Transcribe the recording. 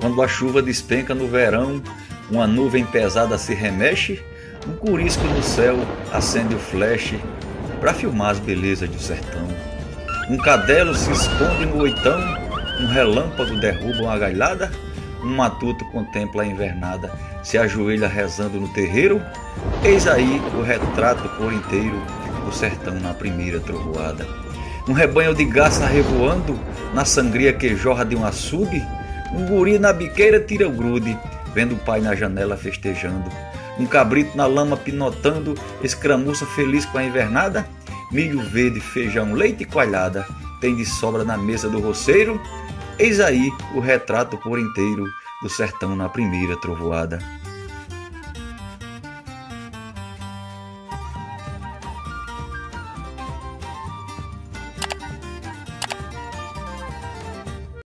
Quando a chuva despenca no verão, uma nuvem pesada se remexe, um curisco no céu acende o flash para filmar as belezas do sertão. Um cadelo se esconde no oitão, um relâmpago derruba uma galhada, um matuto contempla a invernada, se ajoelha rezando no terreiro, eis aí o retrato por inteiro do sertão na primeira trovoada. Um rebanho de garça revoando na sangria que jorra de um açude, um guri na biqueira tira o grude, vendo o pai na janela festejando. Um cabrito na lama pinotando, escramuça feliz com a invernada. Milho verde, feijão, leite e coalhada, tem de sobra na mesa do roceiro. Eis aí o retrato por inteiro do sertão na primeira trovoada.